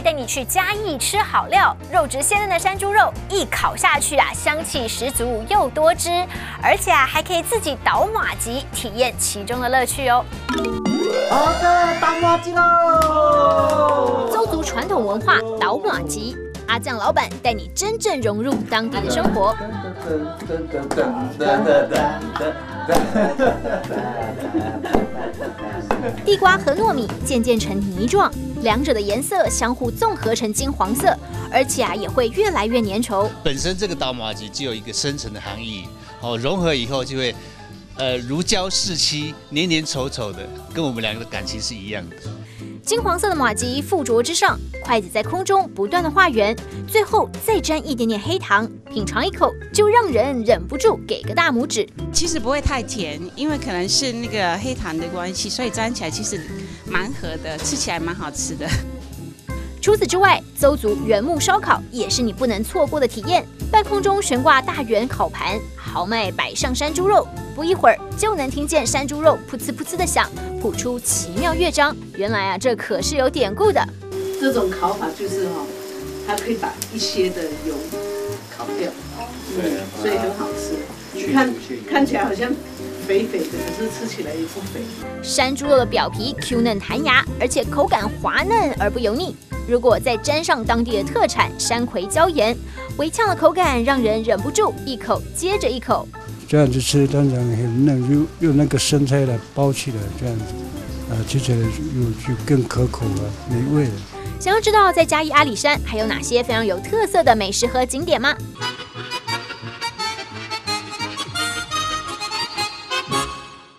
来带你去嘉义吃好料，肉质鲜嫩的山猪肉一烤下去啊，香气十足又多汁，而且啊还可以自己倒马吉，体验其中的乐趣哦。好的，倒马吉喽！邹族传统文化倒马吉，阿酱老板带你真正融入当地的生活。地瓜和糯米渐渐成泥状，两者的颜色相互综合成金黄色，而且啊也会越来越粘稠。本身这个捣马吉就有一个深层的含义，哦，融合以后就会，呃，如胶似漆，黏黏稠稠的，跟我们两个的感情是一样的。金黄色的马吉附着之上，筷子在空中不断的画圆，最后再沾一点点黑糖，品尝一口就让人忍不住给个大拇指。其实不会太甜，因为可能是那个黑糖的关系，所以沾起来其实蛮合的，吃起来蛮好吃的。除此之外，邹族原木烧烤也是你不能错过的体验。半空中悬挂大圆烤盘，豪迈摆上山猪肉，不一会儿就能听见山猪肉噗呲噗呲的响，谱出奇妙乐章。原来啊，这可是有典故的。这种烤法就是哈，它可以把一些的油烤掉，嗯，所以很好吃。你看看起来好像肥肥的，可是吃起来也不肥。山猪肉的表皮 Q 嫩弹牙，而且口感滑嫩而不油腻。如果再沾上当地的特产山葵椒盐，微呛的口感让人忍不住一口接着一口。这样子吃当然很嫩，用用那个生菜来包起来，这样子，啊，吃起来又就更可口了，美味了。想要知道在嘉义阿里山还有哪些非常有特色的美食和景点吗？